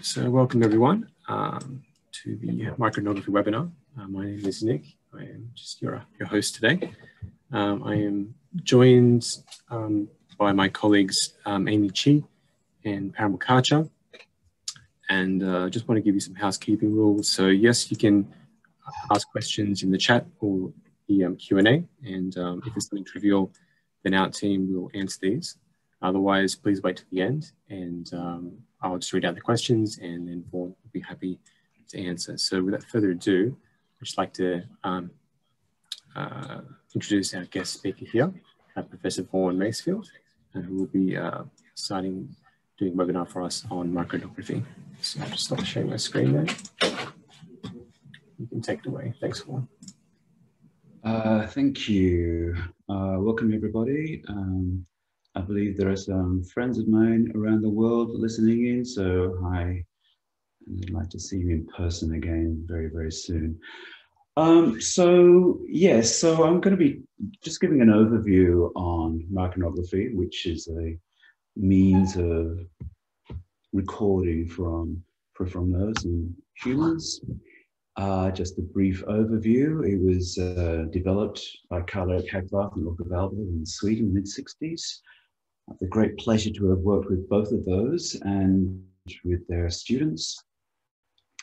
so welcome everyone um, to the microneurography webinar. Uh, my name is Nick. I am just your, your host today. Um, I am joined um, by my colleagues um, Amy Chi and Parimal Kacha. And I uh, just want to give you some housekeeping rules. So yes, you can ask questions in the chat or the um, Q&A. And um, if it's something trivial, then our team will answer these. Otherwise, please wait to the end and I'll just read out the questions and then Vaughan will be happy to answer. So without further ado, I'd just like to um, uh, introduce our guest speaker here, uh, Professor Vaughan Macefield, uh, who will be uh, starting doing a webinar for us on microneurography. So I'll just stop sharing my screen there. You can take it away. Thanks, Vaughan. Uh, thank you. Uh, welcome, everybody. Um, I believe there are some friends of mine around the world listening in, so hi. And I'd like to see you in person again very, very soon. Um, so, yes, so I'm going to be just giving an overview on microneurography, which is a means of recording from peripheral nerves in humans. Uh, just a brief overview. It was uh, developed by Karl-Erik Hagbarth and Åke Vallbo in Sweden, mid 60s. Have the great pleasure to have worked with both of those and with their students.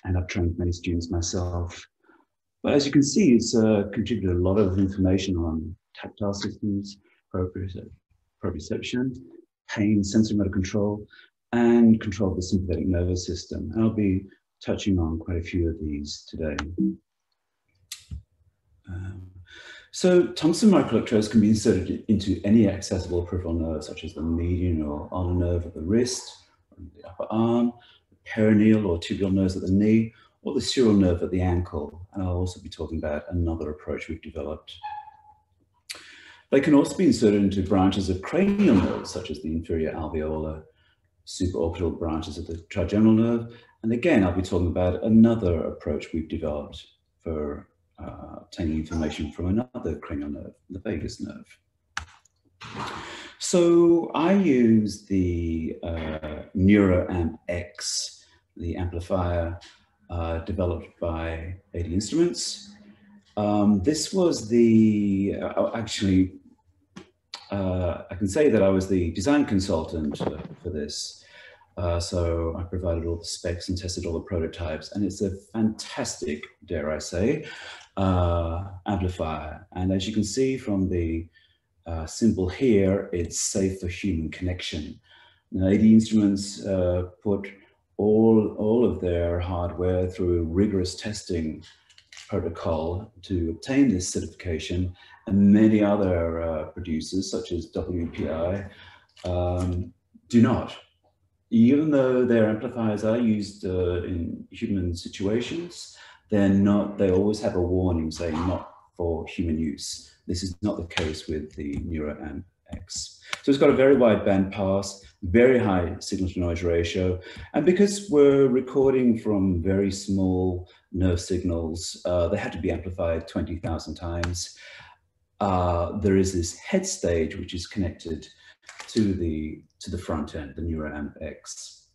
And I've trained many students myself. But as you can see, it's uh, contributed a lot of information on tactile systems, proprioception, pain, sensory motor control, and control of the sympathetic nervous system. And I'll be touching on quite a few of these today. Um, so tungsten microelectrodes can be inserted into any accessible peripheral nerve, such as the median or ulnar nerve of the wrist, the upper arm, the peroneal or tibial nerves at the knee, or the sural nerve at the ankle. And I'll also be talking about another approach we've developed. They can also be inserted into branches of cranial nerves, such as the inferior alveolar, supraorbital branches of the trigeminal nerve. And again, I'll be talking about another approach we've developed for uh, obtaining information from another cranial nerve, the vagus nerve. So I use the uh, NeuroAmp X, the amplifier uh, developed by AD Instruments. Um, this was the, uh, actually, uh, I can say that I was the design consultant for this. Uh, so I provided all the specs and tested all the prototypes and it's a fantastic, dare I say, uh, amplifier. And as you can see from the uh, symbol here, it's safe for human connection. Now, AD Instruments uh, put all, all of their hardware through rigorous testing protocol to obtain this certification and many other uh, producers such as WPI um, do not. Even though their amplifiers are used uh, in human situations, they're not, they always have a warning saying not for human use. This is not the case with the NeuroAmp X. So it's got a very wide band pass, very high signal to noise ratio. And because we're recording from very small nerve signals, uh, they had to be amplified 20,000 times. Uh, there is this head stage, which is connected to the, to the front end, the NeuroAmp X.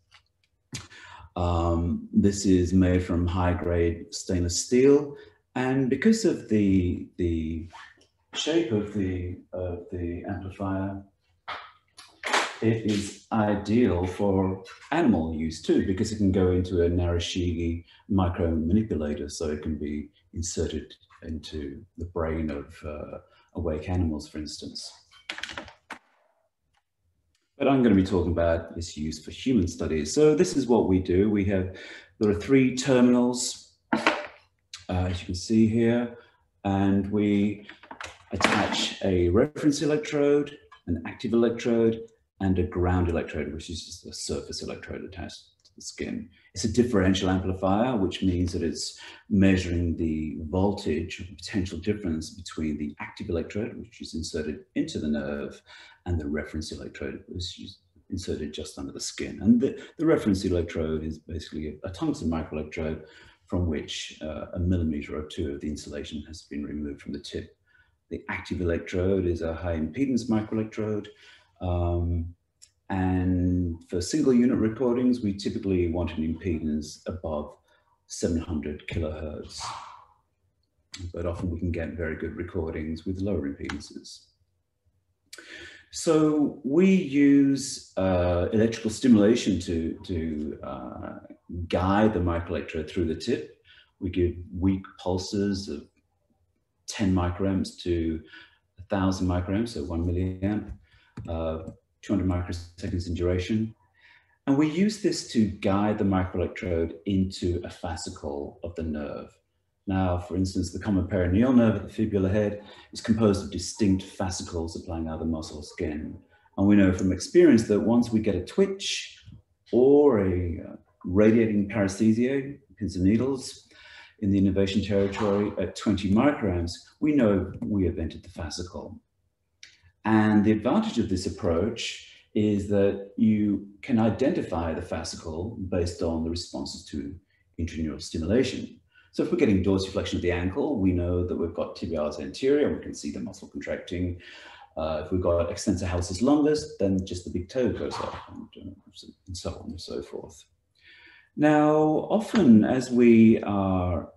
Um, this is made from high grade stainless steel. And because of the, the shape of the, of the amplifier, it is ideal for animal use too, because it can go into a Narishige micro manipulator, so it can be inserted into the brain of uh, awake animals, for instance. But I'm going to be talking about its use for human studies. So this is what we do. We have, there are three terminals, uh, as you can see here, and we attach a reference electrode, an active electrode, and a ground electrode, which is just a surface electrode attached the skin. It's a differential amplifier, which means that it's measuring the voltage or potential difference between the active electrode, which is inserted into the nerve, and the reference electrode which is inserted just under the skin. And the, the reference electrode is basically a, a tungsten microelectrode from which uh, a millimeter or two of the insulation has been removed from the tip. The active electrode is a high impedance microelectrode. Um, And for single unit recordings, we typically want an impedance above 700 kilohertz. But often we can get very good recordings with lower impedances. So we use uh, electrical stimulation to, to uh, guide the microelectrode through the tip. We give weak pulses of 10 microamps to 1,000 microamps, so 1 milliamp, uh, 200 microseconds in duration. And we use this to guide the microelectrode into a fascicle of the nerve. Now, for instance, the common peroneal nerve at the fibula head is composed of distinct fascicles supplying either muscle or skin. And we know from experience that once we get a twitch or a uh, radiating paresthesia, pins and needles, in the innervation territory at 20 micrograms, we know we have entered the fascicle. And the advantage of this approach is that you can identify the fascicle based on the responses to intraneural stimulation. So if we're getting dorsiflexion of the ankle, we know that we've got tibialis anterior, we can see the muscle contracting. Uh, if we've got extensor hallucis longus, then just the big toe goes up and, uh, and so on and so forth. Now, often as we are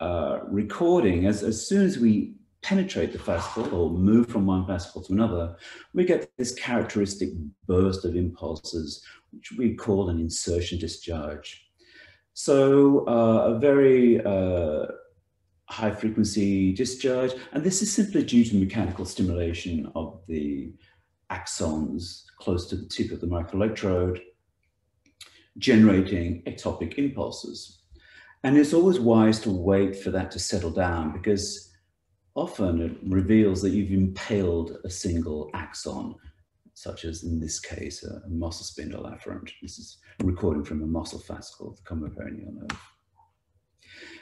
uh, recording, as, as soon as we penetrate the fascicle or move from one fascicle to another, we get this characteristic burst of impulses, which we call an insertion discharge. So uh, a very uh, high frequency discharge, and this is simply due to mechanical stimulation of the axons close to the tip of the microelectrode, generating ectopic impulses. And it's always wise to wait for that to settle down because often it reveals that you've impaled a single axon, such as in this case, a, a muscle spindle afferent. This is a recording from a muscle fascicle, the common peroneal nerve.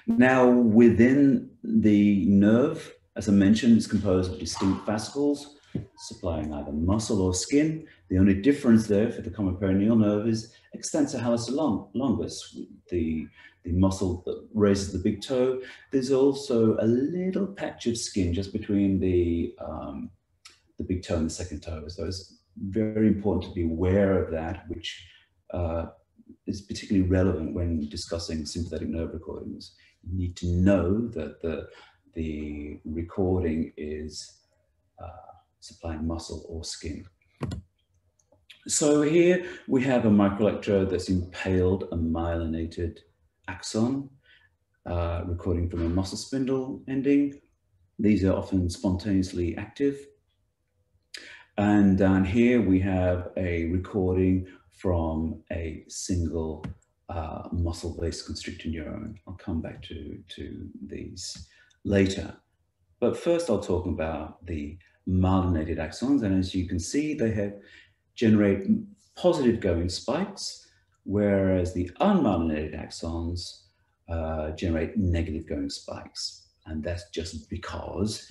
Now, within the nerve, as I mentioned, it's composed of distinct fascicles supplying either muscle or skin. The only difference there for the common nerve is extensor hallucis longus, the the muscle that raises the big toe. There's also a little patch of skin just between the, um, the big toe and the second toe. So it's very important to be aware of that, which uh, is particularly relevant when discussing sympathetic nerve recordings. You need to know that the, the recording is uh, supplying muscle or skin. So here we have a microelectrode that's impaled a myelinated axon, uh, recording from a muscle spindle ending. These are often spontaneously active. And down here we have a recording from a single uh, muscle vasoconstrictor neuron. I'll come back to, to these later. But first I'll talk about the myelinated axons. And as you can see, they have generate positive going spikes whereas the unmyelinated axons uh, generate negative going spikes. And that's just because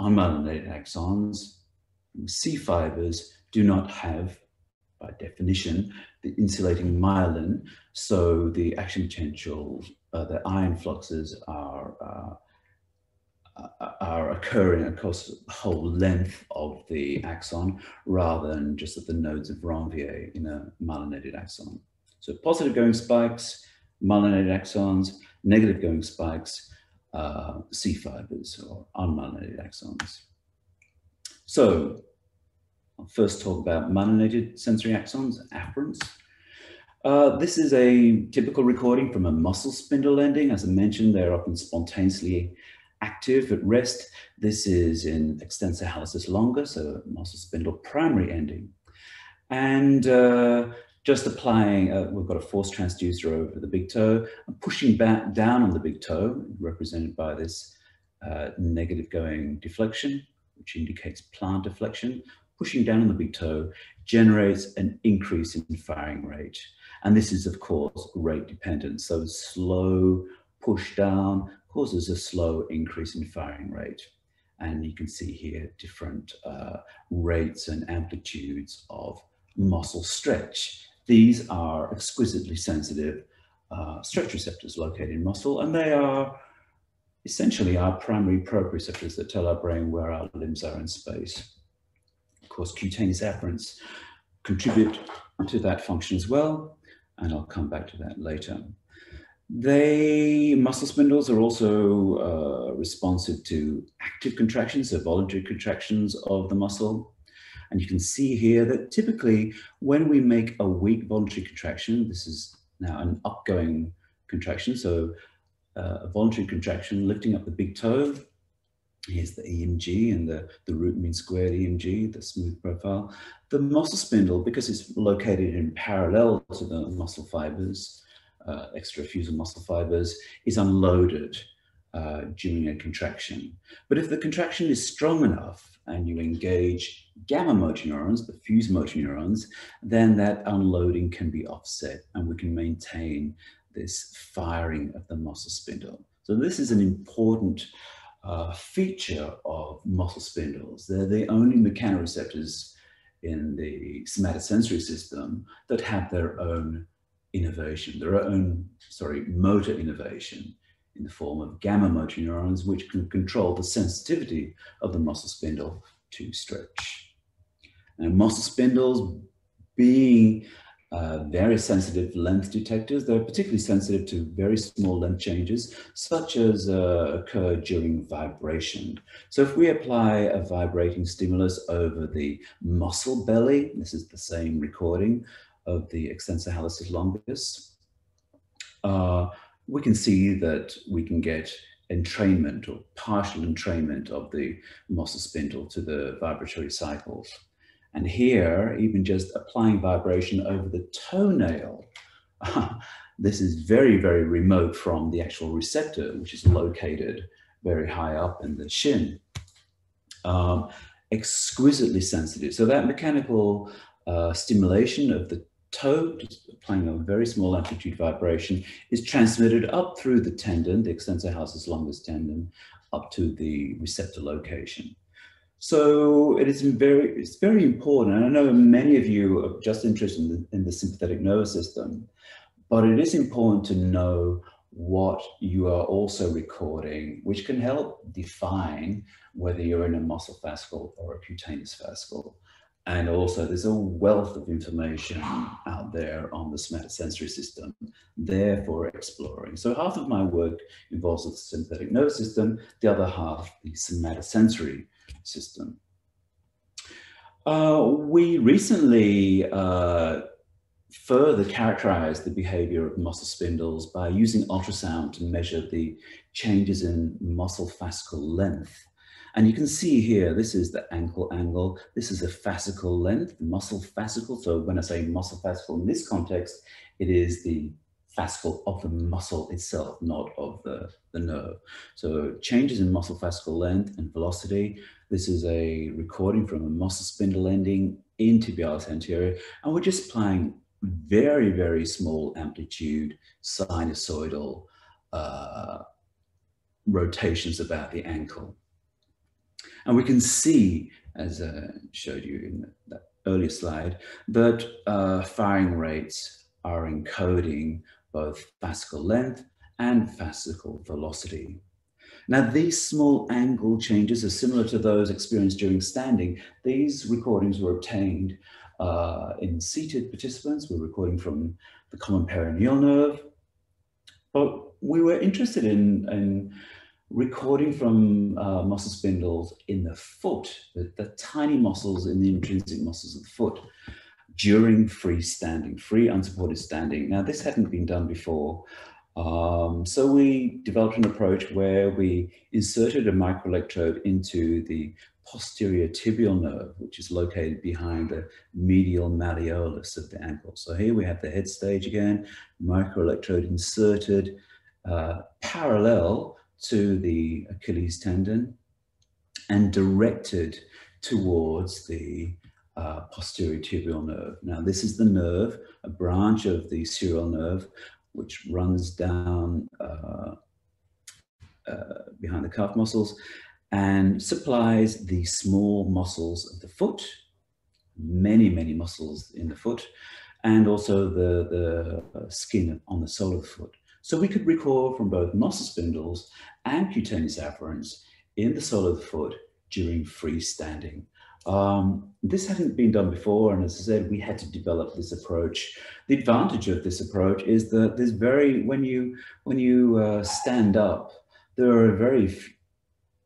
unmyelinated axons, C fibers, do not have, by definition, the insulating myelin. So the action potential, uh, the ion fluxes are uh, are occurring across the whole length of the axon rather than just at the nodes of Ranvier in a myelinated axon. So positive going spikes, myelinated axons, negative going spikes, uh, C fibers or unmyelinated axons. So I'll first talk about myelinated sensory axons, afferents. Uh, this is a typical recording from a muscle spindle ending. As I mentioned, they're often spontaneously active at rest. This is in extensor hallucis longus, a muscle spindle primary ending. And uh, just applying, uh, we've got a force transducer over the big toe, and pushing back down on the big toe, represented by this uh, negative going deflection, which indicates plantar flexion, pushing down on the big toe generates an increase in firing rate. And this is, of course, rate dependent. So slow push down causes a slow increase in firing rate. And you can see here different uh, rates and amplitudes of muscle stretch these are exquisitely sensitive uh, stretch receptors located in muscle, and they are essentially our primary proprioceptors that tell our brain where our limbs are in space. Of course, cutaneous afferents contribute to that function as well, and I'll come back to that later. They, muscle spindles are also uh, responsive to active contractions, so voluntary contractions of the muscle. And you can see here that typically when we make a weak voluntary contraction, this is now an upgoing contraction, so uh, a voluntary contraction lifting up the big toe. Here's the EMG and the, the root mean squared EMG, the smooth profile. The muscle spindle, because it's located in parallel to the muscle fibers, uh, extrafusal muscle fibers, is unloaded uh, during a contraction. But if the contraction is strong enough and you engage gamma motor neurons, the fusimotor neurons, then that unloading can be offset and we can maintain this firing of the muscle spindle. So this is an important uh, feature of muscle spindles. They're the only mechanoreceptors in the somatosensory system that have their own innervation, their own, sorry, motor innervation in the form of gamma motor neurons, which can control the sensitivity of the muscle spindle to stretch. And muscle spindles being uh, very sensitive length detectors. They're particularly sensitive to very small length changes, such as uh, occur during vibration. So if we apply a vibrating stimulus over the muscle belly, this is the same recording of the extensor hallucis longus, uh, we can see that we can get entrainment or partial entrainment of the muscle spindle to the vibratory cycles. And here, even just applying vibration over the toenail, this is very, very remote from the actual receptor, which is located very high up in the shin. Um, exquisitely sensitive. So that mechanical uh, stimulation of the toe, just applying a very small amplitude vibration, is transmitted up through the tendon, the extensor hallucis longus tendon, up to the receptor location. So it is very, it's very important. And I know many of you are just interested in the, in the sympathetic nervous system, but it is important to know what you are also recording, which can help define whether you're in a muscle fascicle or a cutaneous fascicle. And also there's a wealth of information out there on the somatosensory system, there for exploring. So half of my work involves the sympathetic nervous system, the other half the somatosensory system. Uh, we recently uh, further characterized the behavior of muscle spindles by using ultrasound to measure the changes in muscle fascicle length. And you can see here, this is the ankle angle. This is a fascicle length, muscle fascicle. So when I say muscle fascicle in this context, it is the fascicle of the muscle itself, not of the, the nerve. So changes in muscle fascicle length and velocity. This is a recording from a muscle spindle ending in tibialis anterior. And we're just playing very, very small amplitude sinusoidal uh, rotations about the ankle. And we can see, as I showed you in that earlier slide, that uh, firing rates are encoding both fascicle length and fascicle velocity. Now, these small angle changes are similar to those experienced during standing. These recordings were obtained uh, in seated participants. We're recording from the common peroneal nerve. But we were interested in, in recording from uh, muscle spindles in the foot, the, the tiny muscles in the intrinsic muscles of the foot during free standing, free unsupported standing. Now, this hadn't been done before. Um, so we developed an approach where we inserted a microelectrode into the posterior tibial nerve, which is located behind the medial malleolus of the ankle. So here we have the head stage again, microelectrode inserted uh, parallel to the Achilles tendon and directed towards the uh, posterior tibial nerve. Now, this is the nerve, a branch of the serial nerve, which runs down uh, uh, behind the calf muscles and supplies the small muscles of the foot, many, many muscles in the foot, and also the, the skin on the sole of the foot. So we could record from both muscle spindles and cutaneous afferents in the sole of the foot during freestanding. Um, this hadn't been done before, and as I said, we had to develop this approach. The advantage of this approach is that there's very when you when you uh, stand up, there are very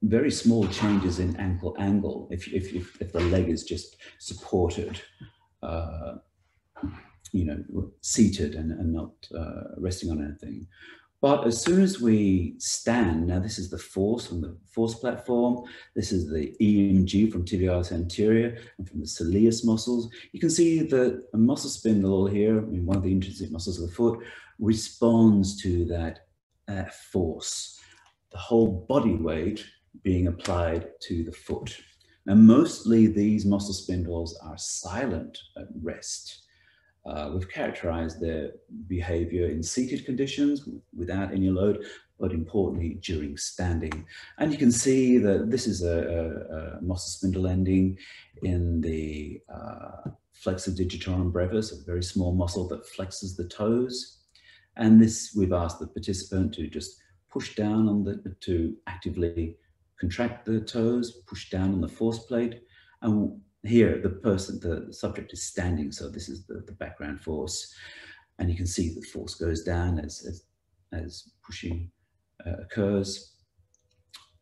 very small changes in ankle angle if if if, if the leg is just supported. Uh, you know, seated and, and not uh, resting on anything. But as soon as we stand, now this is the force from the force platform, this is the EMG from tibialis anterior and from the soleus muscles. You can see that a muscle spindle here, I mean, one of the intrinsic muscles of the foot, responds to that uh, force, the whole body weight being applied to the foot. Now, mostly these muscle spindles are silent at rest. Uh, we've characterized their behavior in seated conditions without any load, but importantly during standing. And you can see that this is a, a, a muscle spindle ending in the uh, flexor digitorum brevis, a very small muscle that flexes the toes. And this, we've asked the participant to just push down on the, to actively contract the toes, push down on the force plate, and here the person, the subject is standing, so this is the, the background force. And you can see the force goes down as, as, as pushing uh, occurs.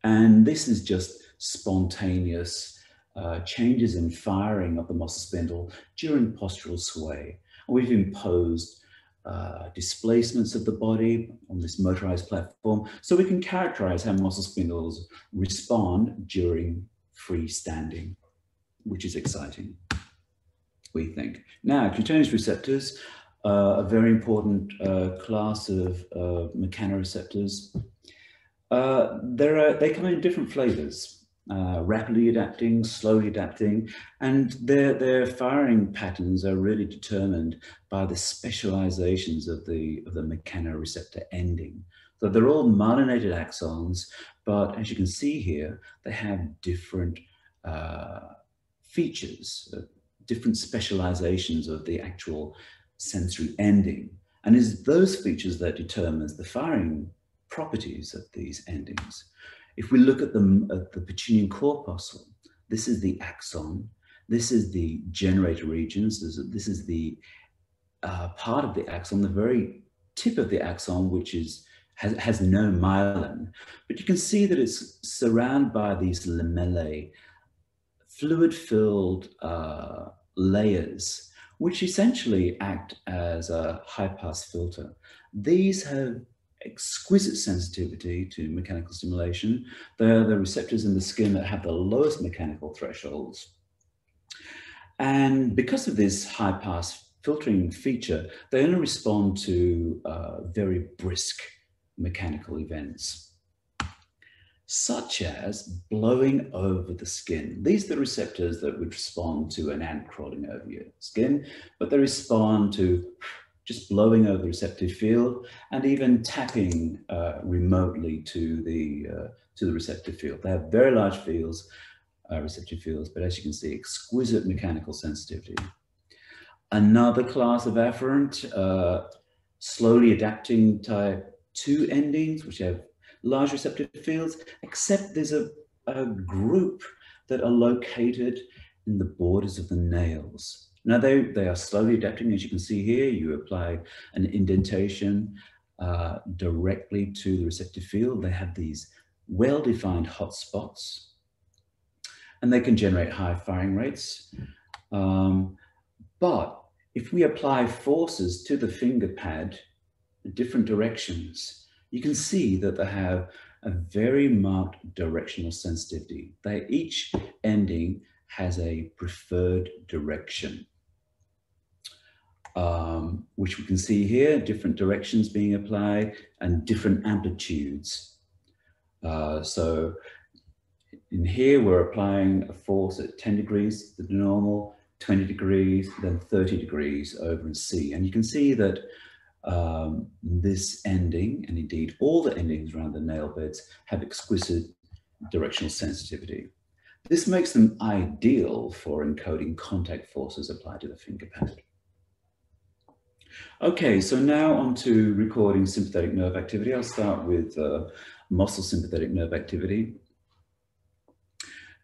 And this is just spontaneous uh, changes in firing of the muscle spindle during postural sway. And we've imposed uh, displacements of the body on this motorized platform so we can characterize how muscle spindles respond during free standing which is exciting, we think. Now, cutaneous receptors uh, a very important uh, class of uh, mechanoreceptors. Uh, there are, they come in different flavors, uh, rapidly adapting, slowly adapting, and their, their firing patterns are really determined by the specializations of the, of the mechanoreceptor ending. So they're all myelinated axons, but as you can see here, they have different uh, features, uh, different specializations of the actual sensory ending. And it's those features that determines the firing properties of these endings. If we look at the, at the pacinian corpuscle, this is the axon, this is the generator regions, this is, this is the uh, part of the axon, the very tip of the axon, which is has, has no myelin. But you can see that it's surrounded by these lamellae fluid-filled uh, layers, which essentially act as a high-pass filter. These have exquisite sensitivity to mechanical stimulation. They're the receptors in the skin that have the lowest mechanical thresholds. And because of this high-pass filtering feature, they only respond to uh, very brisk mechanical events such as blowing over the skin. These are the receptors that would respond to an ant crawling over your skin, but they respond to just blowing over the receptive field and even tapping uh, remotely to the, uh, to the receptive field. They have very large fields, uh, receptive fields, but as you can see, exquisite mechanical sensitivity. Another class of afferent, uh, slowly adapting type 2 endings, which have large receptive fields, except there's a, a group that are located in the borders of the nails. Now they, they are slowly adapting, as you can see here, you apply an indentation uh, directly to the receptive field. They have these well-defined hotspots and they can generate high firing rates. Um, but if we apply forces to the finger pad in different directions, you can see that they have a very marked directional sensitivity. They each ending has a preferred direction, um, which we can see here, different directions being applied and different amplitudes. Uh, so in here, we're applying a force at 10 degrees to the normal, 20 degrees, then 30 degrees over in C. And you can see that um, this ending, and indeed all the endings around the nail beds, have exquisite directional sensitivity. This makes them ideal for encoding contact forces applied to the finger pad. Okay, so now on to recording sympathetic nerve activity. I'll start with uh, muscle sympathetic nerve activity.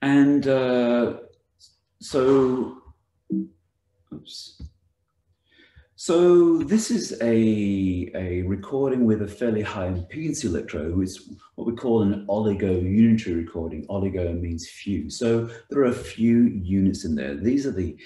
And uh, so, oops. So this is a, a recording with a fairly high impedance electrode. It's what we call an oligo unitary recording. Oligo means few. So there are a few units in there. These are the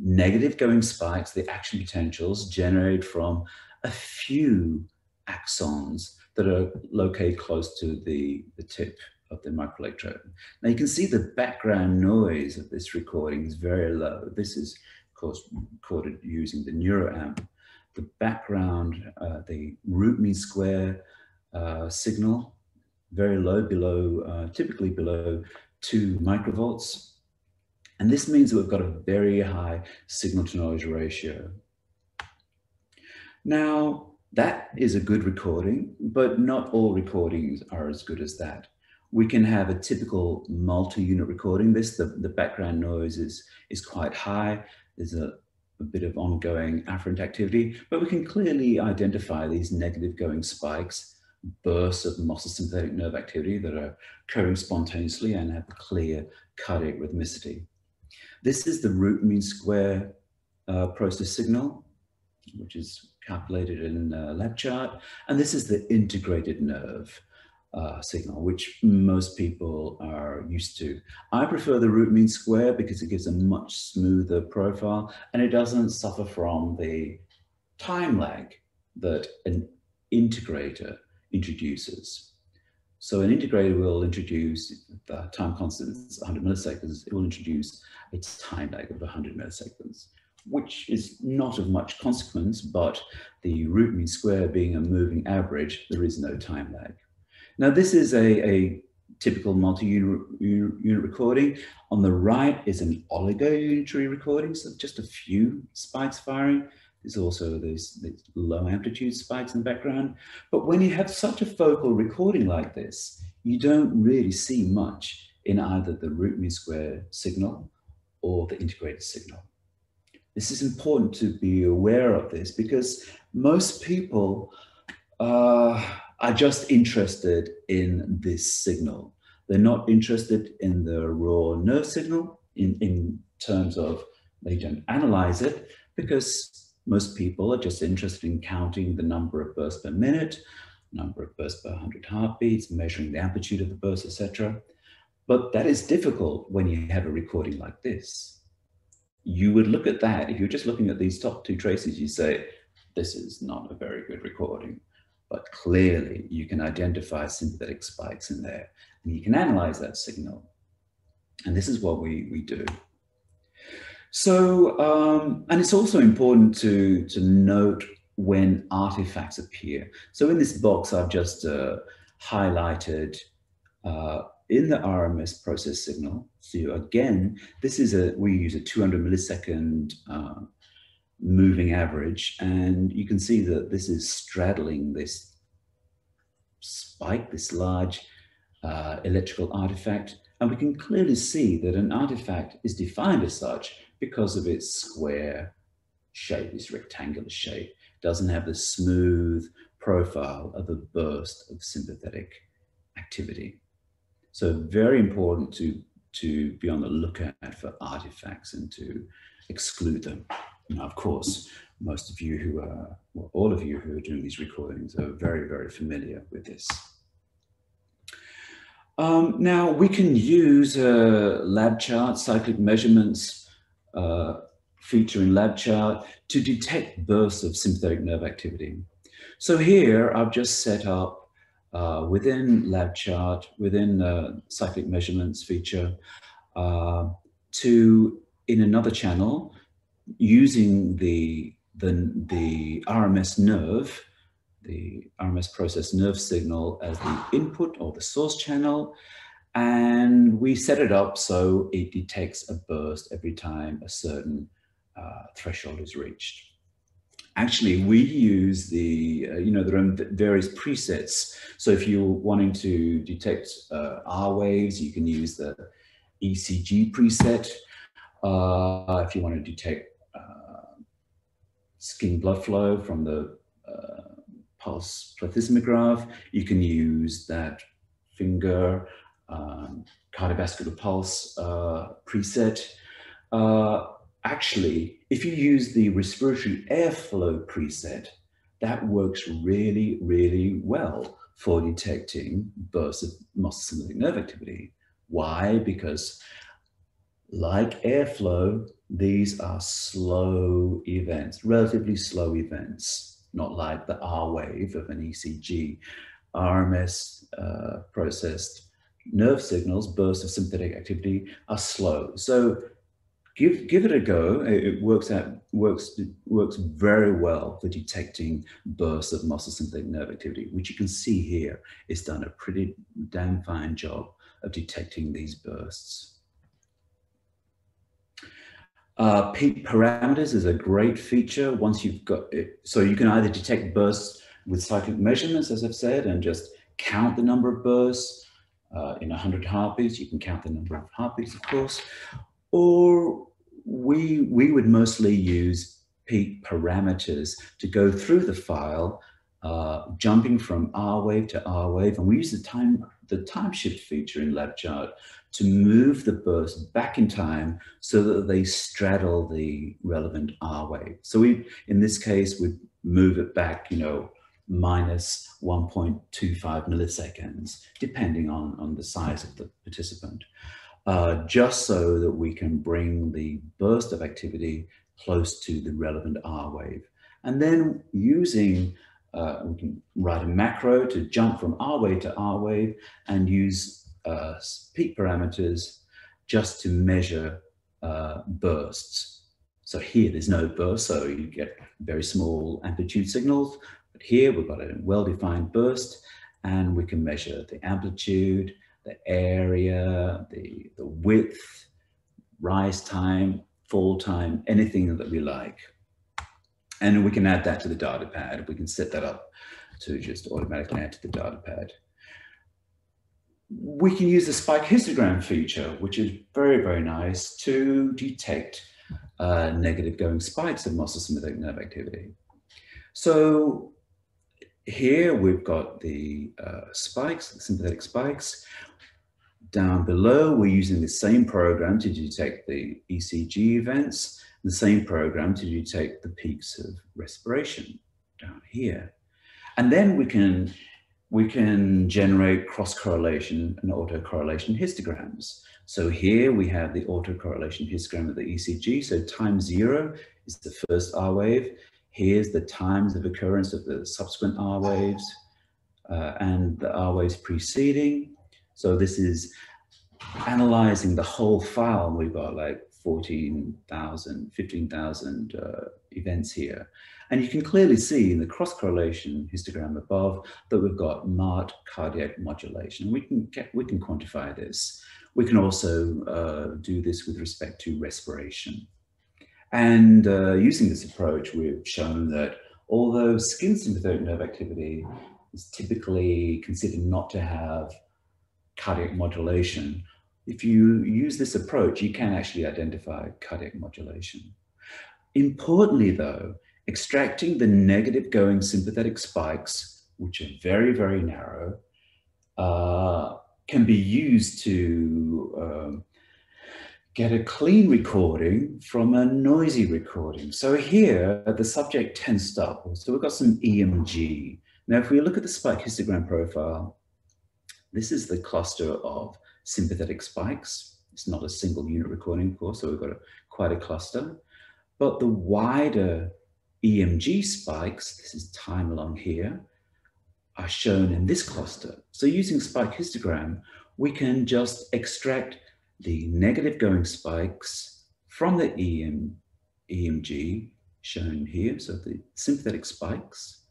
negative going spikes, the action potentials generated from a few axons that are located close to the, the tip of the microelectrode. Now you can see the background noise of this recording is very low. This is, of course, recorded using the NeuroAmp. The background, uh, the root mean square uh, signal, very low, below, uh, typically below two microvolts. And this means that we've got a very high signal to noise ratio. Now, that is a good recording, but not all recordings are as good as that we can have a typical multi-unit recording. This, the, the background noise is, is quite high. There's a, a bit of ongoing afferent activity, but we can clearly identify these negative going spikes, bursts of muscle sympathetic nerve activity that are occurring spontaneously and have clear cardiac rhythmicity. This is the root mean square uh, process signal, which is calculated in a lab chart. And this is the integrated nerve uh, signal, which most people are used to. I prefer the root mean square because it gives a much smoother profile and it doesn't suffer from the time lag that an integrator introduces. So an integrator will introduce the time constant is 100 milliseconds. It will introduce a time lag of 100 milliseconds, which is not of much consequence, but the root mean square being a moving average, there is no time lag. Now this is a, a typical multi-unit unit recording. On the right is an oligo-unitary recording, so just a few spikes firing. There's also these, these low amplitude spikes in the background. But when you have such a focal recording like this, you don't really see much in either the root mean square signal or the integrated signal. This is important to be aware of this because most people uh, are just interested in this signal. They're not interested in the raw nerve signal in, in terms of they don't analyze it because most people are just interested in counting the number of bursts per minute, number of bursts per 100 heartbeats, measuring the amplitude of the burst, etc. But that is difficult when you have a recording like this. You would look at that, if you're just looking at these top two traces, you say, this is not a very good recording but clearly you can identify sympathetic spikes in there and you can analyze that signal. And this is what we, we do. So, um, and it's also important to, to note when artifacts appear. So in this box, I've just uh, highlighted uh, in the RMS process signal. So again, this is a, we use a 200 millisecond uh, moving average. And you can see that this is straddling this spike, this large uh, electrical artifact. And we can clearly see that an artifact is defined as such because of its square shape, this rectangular shape. It doesn't have the smooth profile of a burst of sympathetic activity. So very important to, to be on the lookout for artifacts and to exclude them. Now, of course, most of you who are, well, all of you who are doing these recordings are very, very familiar with this. Um, now, we can use a lab chart, cyclic measurements uh, feature in lab chart to detect bursts of sympathetic nerve activity. So here I've just set up uh, within lab chart, within the cyclic measurements feature, uh, to, in another channel, using the, the, the RMS nerve, the RMS process nerve signal as the input or the source channel. And we set it up so it detects a burst every time a certain uh, threshold is reached. Actually, we use the, uh, you know, there are various presets. So if you're wanting to detect uh, R waves, you can use the ECG preset. Uh, if you want to detect skin blood flow from the uh, pulse plethysmograph. You can use that finger um, cardiovascular pulse uh, preset. uh, actually, if you use the respiratory airflow preset, that works really, really well for detecting bursts of muscle sympathetic nerve activity. Why? Because like airflow, these are slow events, relatively slow events, not like the R wave of an ECG. RMS uh, processed nerve signals, bursts of sympathetic activity are slow. So give give it a go. It works out works works very well for detecting bursts of muscle sympathetic nerve activity, which you can see here. It's done a pretty damn fine job of detecting these bursts. Uh, peak parameters is a great feature once you've got it. So you can either detect bursts with cyclic measurements, as I've said, and just count the number of bursts uh, in 100 heartbeats. You can count the number of heartbeats, of course. Or we, we would mostly use peak parameters to go through the file, uh, jumping from R wave to R wave. And we use the time, the time shift feature in LabChart to move the burst back in time so that they straddle the relevant R wave. So we, in this case, would move it back, you know, minus 1.25 milliseconds, depending on, on the size of the participant, uh, just so that we can bring the burst of activity close to the relevant R wave. And then using, uh, we can write a macro to jump from R wave to R wave and use uh, peak parameters just to measure uh, bursts. So here there's no burst, so you get very small amplitude signals. But here we've got a well-defined burst and we can measure the amplitude, the area, the, the width, rise time, fall time, anything that we like. And we can add that to the data pad. We can set that up to just automatically add to the data pad we can use the spike histogram feature, which is very, very nice to detect uh, negative going spikes of muscle sympathetic nerve activity. So here we've got the uh, spikes, sympathetic spikes. Down below, we're using the same program to detect the ECG events, the same program to you take the peaks of respiration down here. And then we can we can generate cross-correlation and autocorrelation histograms. So here we have the autocorrelation histogram of the ECG. So time zero is the first R wave. Here's the times of occurrence of the subsequent R waves uh, and the R waves preceding. So this is analyzing the whole file. We've got like 14,000, 15,000 uh, events here. And you can clearly see in the cross-correlation histogram above that we've got marked cardiac modulation. We can, get, we can quantify this. We can also uh, do this with respect to respiration. And uh, using this approach, we've shown that although skin sympathetic nerve activity is typically considered not to have cardiac modulation, if you use this approach, you can actually identify cardiac modulation. Importantly, though, extracting the negative going sympathetic spikes, which are very, very narrow, uh, can be used to um, get a clean recording from a noisy recording. So here, the subject tensed up. So we've got some EMG. Now, if we look at the spike histogram profile, this is the cluster of sympathetic spikes. It's not a single unit recording, of course, so we've got a, quite a cluster. But the wider EMG spikes, this is time along here, are shown in this cluster. So using spike histogram, we can just extract the negative going spikes from the EM, EMG shown here, so the sympathetic spikes,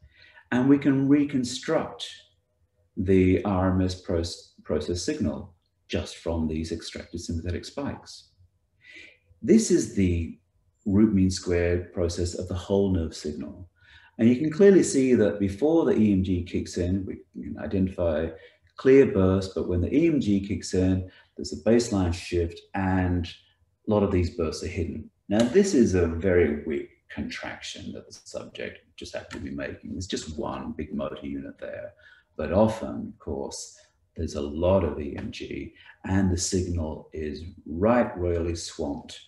and we can reconstruct the RMS process signal just from these extracted sympathetic spikes. This is the root mean squared process of the whole nerve signal. And you can clearly see that before the EMG kicks in, we can identify clear bursts, but when the EMG kicks in, there's a baseline shift and a lot of these bursts are hidden. Now, this is a very weak contraction that the subject just happened to be making. There's just one big motor unit there. But often, of course, there's a lot of EMG and the signal is right royally swamped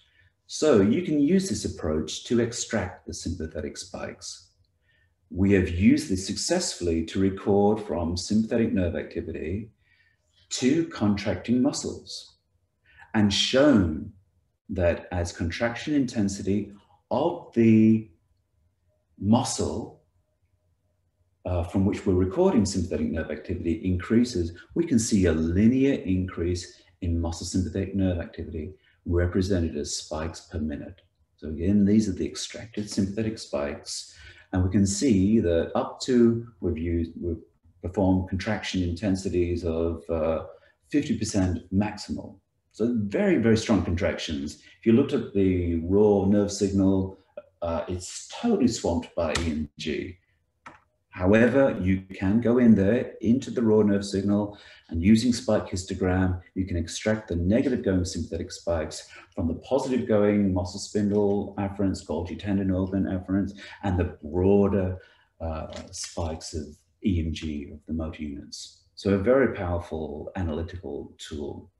So you can use this approach to extract the sympathetic spikes. We have used this successfully to record from sympathetic nerve activity to contracting muscles and shown that as contraction intensity of the muscle uh, from which we're recording sympathetic nerve activity increases, we can see a linear increase in muscle sympathetic nerve activity represented as spikes per minute. So again, these are the extracted sympathetic spikes. And we can see that up to, we've used, we've performed contraction intensities of 50% uh, maximal. So very, very strong contractions. If you looked at the raw nerve signal, uh, it's totally swamped by EMG. However, you can go in there into the raw nerve signal and using spike histogram, you can extract the negative going sympathetic spikes from the positive going muscle spindle afferents, Golgi tendon organ afferents, and the broader uh, spikes of EMG of the motor units. So a very powerful analytical tool.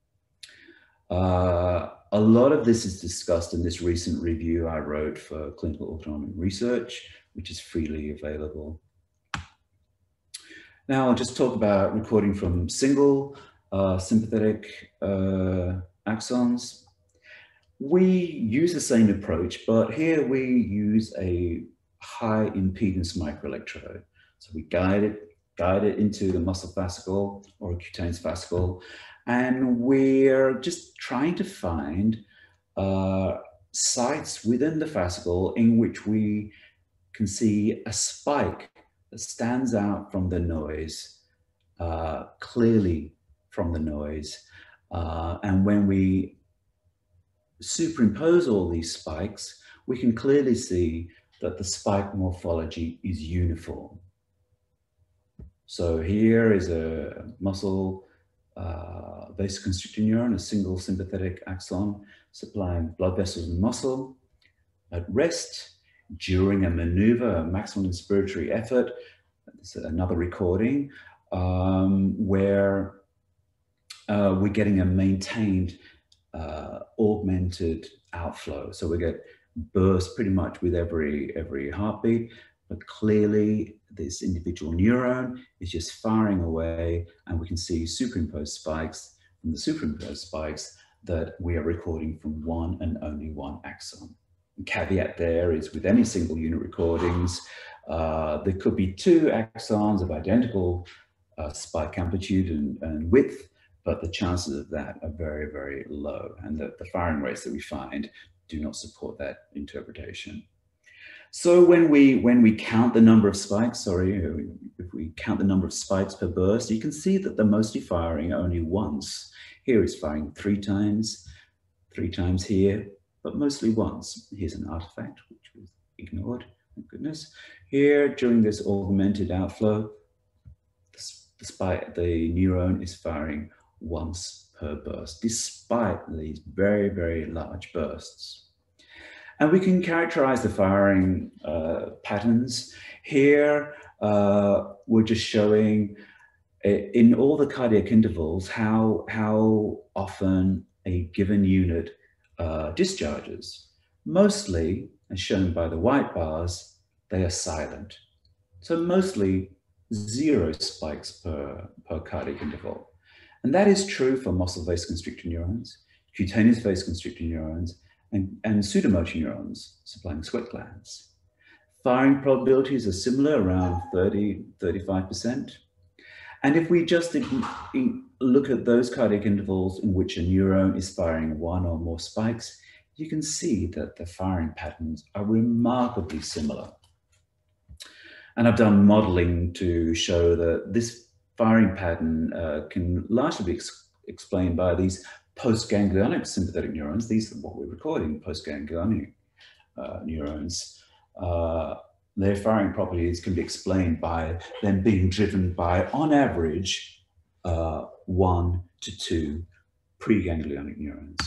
Uh, a lot of this is discussed in this recent review I wrote for clinical autonomic research, which is freely available. Now I'll just talk about recording from single uh, sympathetic uh, axons. We use the same approach, but here we use a high impedance microelectrode. So we guide it, guide it into the muscle fascicle or cutaneous fascicle, and we're just trying to find uh, sites within the fascicle in which we can see a spike stands out from the noise, uh, clearly from the noise. Uh, and when we superimpose all these spikes, we can clearly see that the spike morphology is uniform. So here is a muscle uh, vasoconstrictor neuron, a single sympathetic axon supplying blood vessels and muscle. At rest, during a maneuver, a maximum inspiratory effort, this is another recording, um, where uh, we're getting a maintained uh, augmented outflow. So we get bursts pretty much with every, every heartbeat, but clearly this individual neuron is just firing away and we can see superimposed spikes from the superimposed spikes that we are recording from one and only one axon. Caveat there is with any single unit recordings, uh, there could be two axons of identical uh, spike amplitude and, and, width, but the chances of that are very, very low. And the, the firing rates that we find do not support that interpretation. So when we when we count the number of spikes, sorry, if we count the number of spikes per burst, you can see that they're mostly firing only once. Here is firing three times, three times here, but mostly once. Here's an artifact which was ignored, thank goodness. Here, during this augmented outflow, despite the neuron is firing once per burst, despite these very, very large bursts. And we can characterize the firing uh, patterns. Here, uh, we're just showing uh, in all the cardiac intervals how, how often a given unit uh, discharges. Mostly, as shown by the white bars, they are silent. So mostly zero spikes per, per cardiac interval. And that is true for muscle vasoconstrictor neurons, cutaneous vasoconstrictor neurons, and, and sudomotor neurons supplying sweat glands. Firing probabilities are similar, around 30, 35%. And if we just in, in, look at those cardiac intervals in which a neuron is firing one or more spikes, you can see that the firing patterns are remarkably similar. And I've done modeling to show that this firing pattern uh, can largely be ex explained by these postganglionic sympathetic neurons, these are what we're recording, postganglionic uh, neurons, uh, their firing properties can be explained by them being driven by, on average, uh, one to two preganglionic neurons.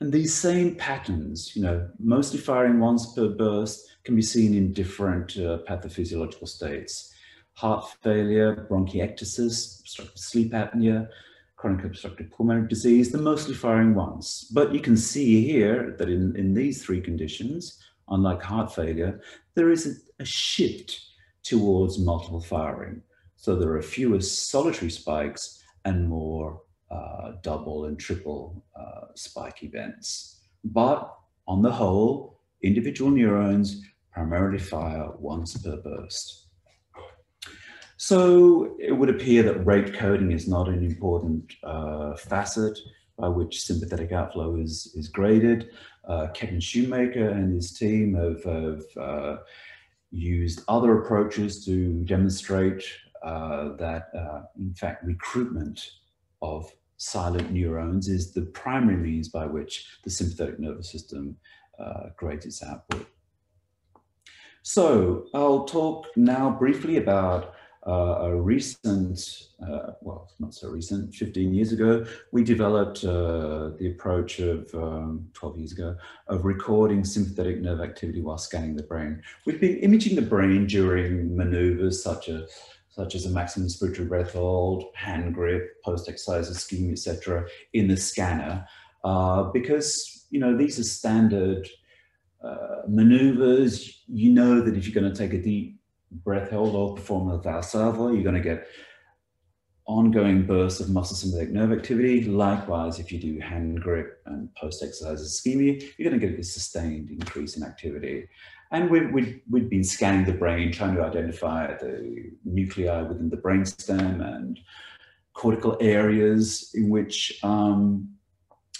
And these same patterns, you know, mostly firing once per burst, can be seen in different uh, pathophysiological states. Heart failure, bronchiectasis, obstructive sleep apnea, chronic obstructive pulmonary disease, the mostly firing ones. But you can see here that in, in these three conditions, unlike heart failure, there is a, a shift towards multiple firing. So there are fewer solitary spikes and more uh, double and triple uh, spike events. But on the whole, individual neurons primarily fire once per burst. So it would appear that rate coding is not an important uh, facet by which sympathetic outflow is, is graded. Uh, Kevin Shoemaker and his team have, have uh, used other approaches to demonstrate uh, that, uh, in fact, recruitment of silent neurons is the primary means by which the sympathetic nervous system grades its output. So I'll talk now briefly about uh, a recent, uh, well, not so recent, 15 years ago, we developed uh, the approach of, um, 12 years ago, of recording sympathetic nerve activity while scanning the brain. We've been imaging the brain during maneuvers such as such as a maximum inspiratory breath hold, hand grip, post-exercise ischemia, etc., in the scanner, uh, because you know these are standard uh, maneuvers. You know that if you're going to take a deep breath hold or perform a Valsalva, you're going to get ongoing bursts of muscle sympathetic nerve activity. Likewise, if you do hand grip and post-exercise ischemia, you're going to get a sustained increase in activity. And we, we, we'd been scanning the brain, trying to identify the nuclei within the brainstem and cortical areas in which um,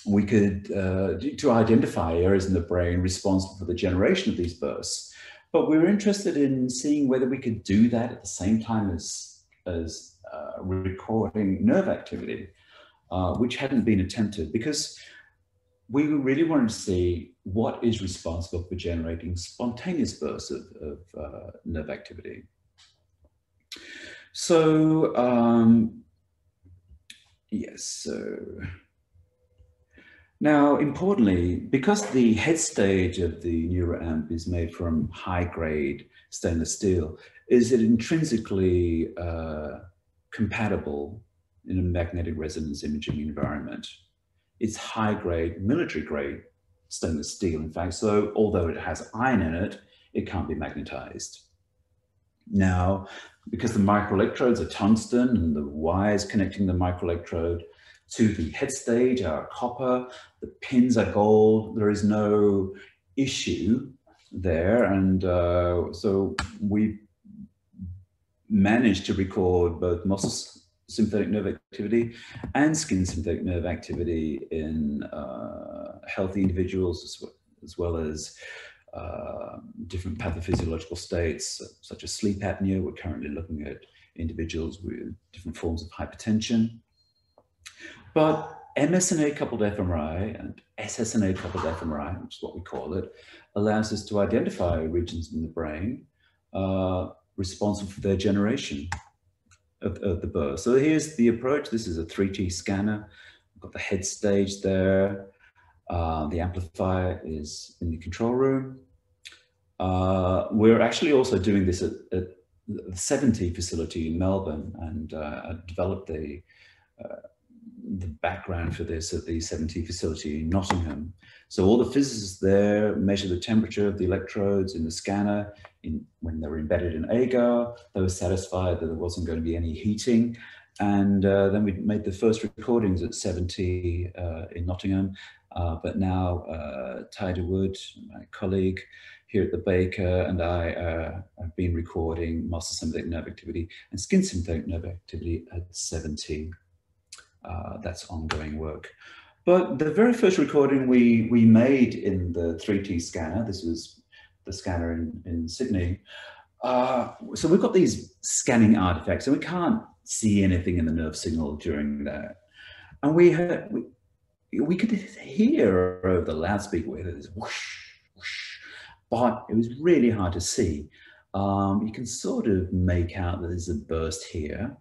we could, uh, to identify areas in the brain responsible for the generation of these bursts. But we were interested in seeing whether we could do that at the same time as, as uh, recording nerve activity, uh, which hadn't been attempted because we really wanted to see what is responsible for generating spontaneous bursts of, of uh, nerve activity. So, um, yes, so now importantly, because the head stage of the NeuroAmp is made from high grade stainless steel, is it intrinsically uh, compatible in a magnetic resonance imaging environment? It's high grade, military grade stainless steel, in fact. So although it has iron in it, it can't be magnetized. Now, because the microelectrodes are tungsten and the wires connecting the microelectrode to the head stage are copper, the pins are gold, there is no issue there. And uh, so we managed to record both muscle sympathetic nerve activity and skin sympathetic nerve activity in uh, healthy individuals as well as, well as uh, different pathophysiological states such as sleep apnea. We're currently looking at individuals with different forms of hypertension. But MSNA coupled fMRI and SSNA coupled fMRI, which is what we call it, allows us to identify regions in the brain uh, responsible for their generation of, of the burr. So here's the approach. This is a 3T scanner. I've got the head stage there. Uh, the amplifier is in the control room. Uh, we're actually also doing this at, at the 7T facility in Melbourne and uh, developed the, the background for this at the 7T facility in Nottingham. So all the physicists there measure the temperature of the electrodes in the scanner in, when they were embedded in agar. They were satisfied that there wasn't going to be any heating. And uh, then we made the first recordings at 7T uh, in Nottingham. Uh, but now uh, Ty Dawood, my colleague here at the Baker, and I uh, have been recording muscle sympathetic nerve activity and skin sympathetic nerve activity at 7T. Uh, that's ongoing work. But the very first recording we, we made in the 3T scanner, this was the scanner in, in Sydney. Uh, so we've got these scanning artifacts and we can't see anything in the nerve signal during that. And we we, we could hear over the loudspeaker where there's whoosh, whoosh, but it was really hard to see. Um, you can sort of make out that there's a burst here.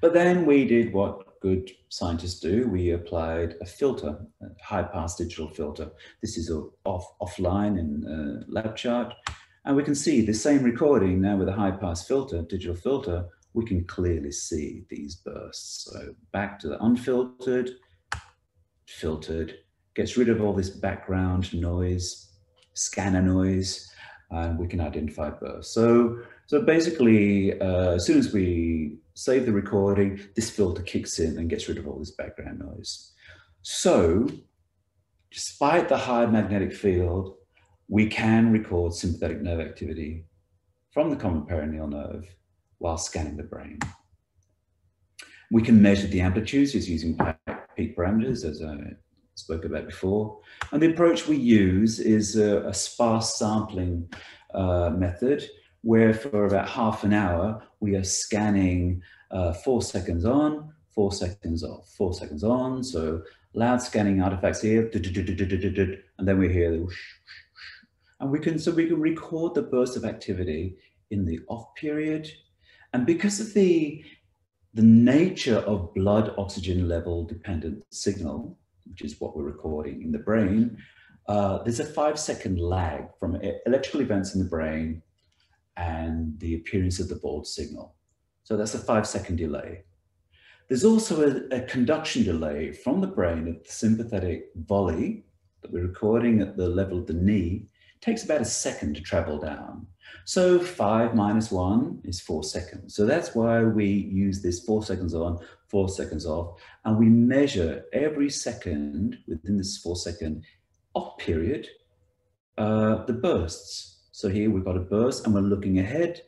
But then we did what good scientists do, we applied a filter, a high pass digital filter. This is off, offline in uh, LabChart. And we can see the same recording now with a high pass filter, digital filter, we can clearly see these bursts. So back to the unfiltered, filtered, gets rid of all this background noise, scanner noise, and we can identify bursts. So, so basically, uh, as soon as we save the recording, this filter kicks in and gets rid of all this background noise. So, despite the high magnetic field, we can record sympathetic nerve activity from the common peroneal nerve while scanning the brain. We can measure the amplitudes using peak parameters, as I spoke about before. And the approach we use is a, a sparse sampling uh, method where for about half an hour, we are scanning uh, four seconds on, four seconds off, four seconds on. So loud scanning artifacts here, and then we hear the and we can, so we can record the burst of activity in the off period. And because of the, the nature of blood oxygen level dependent signal, which is what we're recording in the brain, uh, there's a five second lag from electrical events in the brain and the appearance of the Bold signal. So that's a five second delay. There's also a, a, conduction delay from the brain at the sympathetic volley that we're recording at the level of the knee. Takes about a second to travel down. So five minus one is four seconds. So that's why we use this four seconds on, four seconds off, and we measure every second within this four second off period, uh, the bursts. So here we've got a burst and we're looking ahead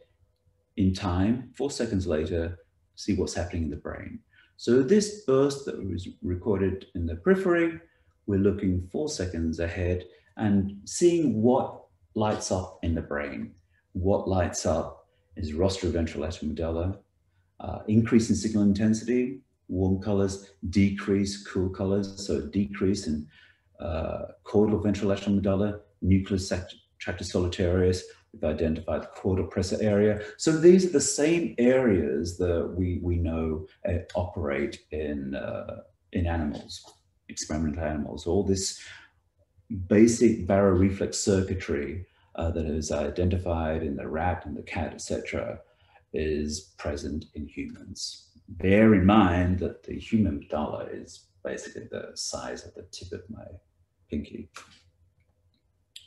in time, four seconds later, see what's happening in the brain. So this burst that was recorded in the periphery, we're looking four seconds ahead and seeing what lights up in the brain. What lights up is rostroventral medulla, uh, increase in signal intensity, warm colors, decrease cool colors, so decrease in uh, caudal ventrolateral medulla, nucleus tractus solitarius, we've identified the caudal pressor area. So these are the same areas that we, we know uh, operate in, uh, in animals, experimental animals. All this basic baroreflex circuitry uh, that is identified in the rat and the cat, etc., is present in humans. Bear in mind that the human medulla is basically the size of the tip of my pinky.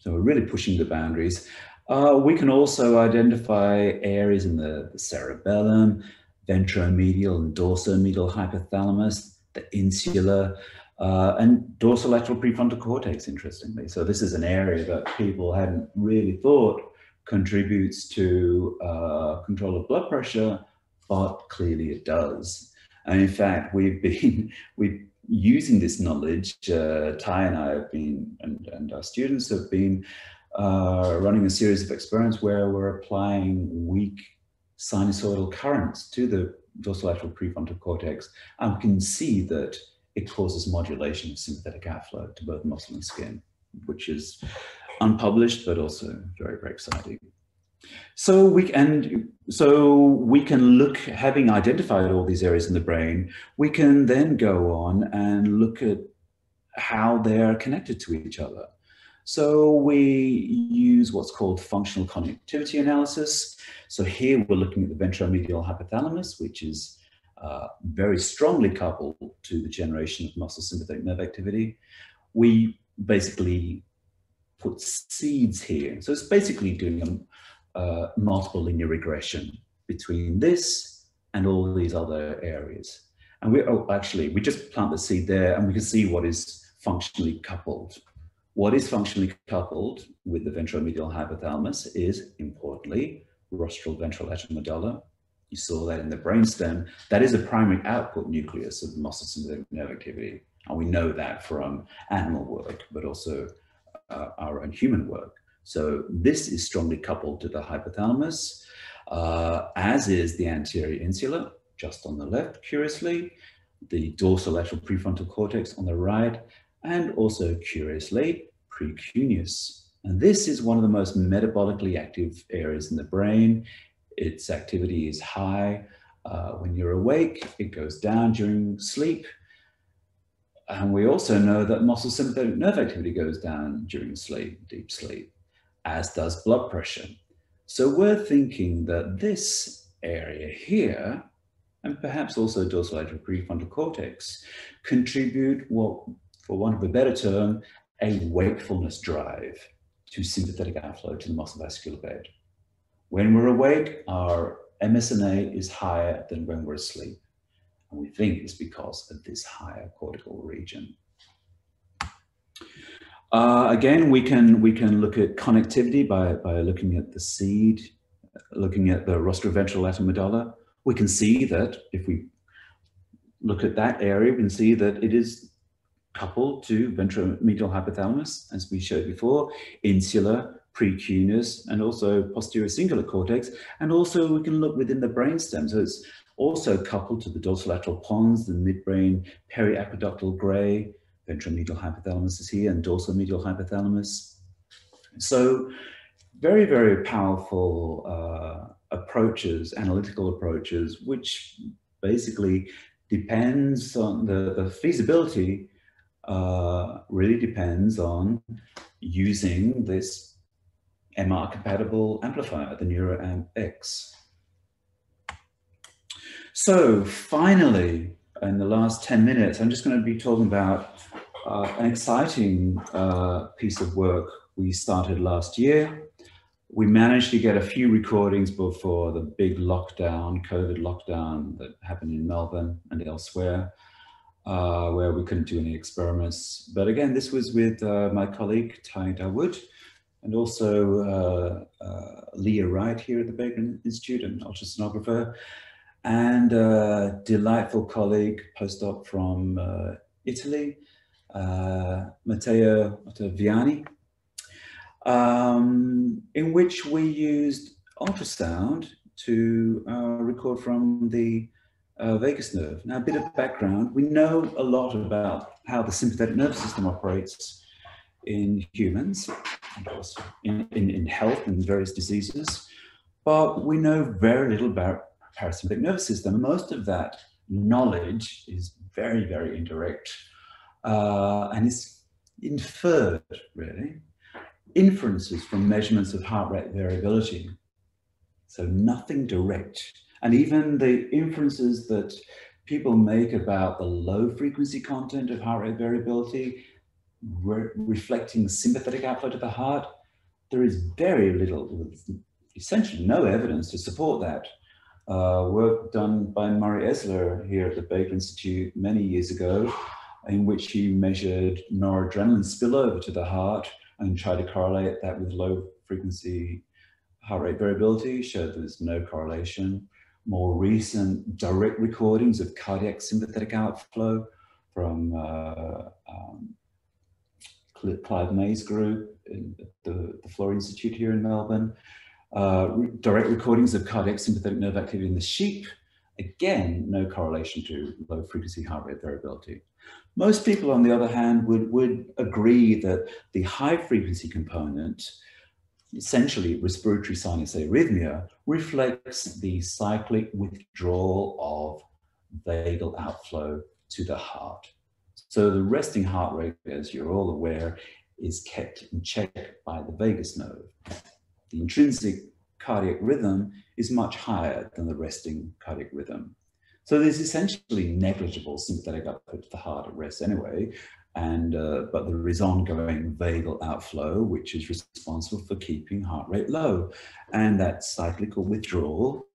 So we're really pushing the boundaries. Uh, we can also identify areas in the, the cerebellum, ventromedial and dorsomedial hypothalamus, the insula, uh, and dorsolateral prefrontal cortex, interestingly. So this is an area that people hadn't really thought contributes to uh, control of blood pressure, but clearly it does. And in fact, we've been we using this knowledge. Uh, Ty and I have been, and, and our students have been uh, running a series of experiments where we're applying weak sinusoidal currents to the dorsolateral prefrontal cortex, and we can see that it causes modulation of sympathetic outflow to both muscle and skin, which is unpublished, but also very, very exciting. So we and so we can look, having identified all these areas in the brain, we can then go on and look at how they're connected to each other. So we use what's called functional connectivity analysis. So here we're looking at the ventromedial hypothalamus, which is uh, very strongly coupled to the generation of muscle sympathetic nerve activity. We basically put seeds here. So it's basically doing a multiple linear regression between this and all these other areas. And we oh, actually, we just plant the seed there and we can see what is functionally coupled. What is functionally coupled with the ventromedial hypothalamus is, importantly, rostral ventral medulla, you saw that in the brainstem. That is a primary output nucleus of muscle sympathetic nerve activity. And we know that from animal work, but also uh, our own human work. So this is strongly coupled to the hypothalamus, uh, as is the anterior insula, just on the left, curiously, the dorsolateral prefrontal cortex on the right, and also curiously, precuneus. And this is one of the most metabolically active areas in the brain its activity is high uh, when you're awake, it goes down during sleep. And we also know that muscle sympathetic nerve activity goes down during sleep, deep sleep, as does blood pressure. So we're thinking that this area here, and perhaps also dorsolateral prefrontal cortex, contribute what, for want of a better term, a wakefulness drive to sympathetic outflow to the muscle vascular bed. When we're awake, our MSNA is higher than when we're asleep. And we think it's because of this higher cortical region. Uh, again, we can we can look at connectivity by, by looking at the seed, looking at the rostroventral lateral medulla. We can see that if we look at that area, we can see that it is coupled to ventromedial hypothalamus, as we showed before, insular, precuneus, and also posterior cingulate cortex. And also we can look within the brainstem. So it's also coupled to the dorsolateral pons, the midbrain periaqueductal gray, ventromedial hypothalamus is here, and dorsal medial hypothalamus. So very, very powerful uh, approaches, analytical approaches, which basically depends on the, the feasibility uh, really depends on using this MR compatible amplifier, the NeuroAmp EX. So finally, in the last 10 minutes, I'm just going to be talking about uh, an exciting uh, piece of work we started last year. We managed to get a few recordings before the big lockdown, COVID lockdown that happened in Melbourne and elsewhere, uh, where we couldn't do any experiments. But again, this was with uh, my colleague, Ty Dawood, and also uh, uh, Leah Wright here at the Baker Institute, an ultrasonographer, and a delightful colleague, postdoc from Italy, uh, Matteo Ottaviani, um, in which we used ultrasound to uh, record from the uh, vagus nerve. Now, a bit of background. We know a lot about how the sympathetic nervous system operates in humans, of in, in, in health and various diseases, but we know very little about parasympathetic nervous system. Most of that knowledge is very, very indirect uh, and is inferred, really, inferences from measurements of heart rate variability. So nothing direct. And even the inferences that people make about the low frequency content of heart rate variability, re reflecting sympathetic outflow to the heart, there is very little, essentially no evidence to support that. Uh, work done by Murray Esler here at the Baker Institute many years ago in which he measured noradrenaline spillover to the heart and tried to correlate that with low frequency heart rate variability, showed there's no correlation. More recent direct recordings of cardiac sympathetic outflow from uh, um, Clive May's group in the, the Florey Institute here in Melbourne. Uh, direct recordings of cardiac sympathetic nerve activity in the sheep. Again, no correlation to low frequency heart rate variability. Most people, on the other hand, would, would agree that the high frequency component, essentially respiratory sinus arrhythmia, reflects the cyclic withdrawal of vagal outflow to the heart. So the resting heart rate, as you're all aware, is kept in check by the vagus nerve. The intrinsic cardiac rhythm is much higher than the resting cardiac rhythm. So there's essentially negligible sympathetic output to the heart at rest anyway, and uh, but there is ongoing vagal outflow, which is responsible for keeping heart rate low, and that cyclical withdrawal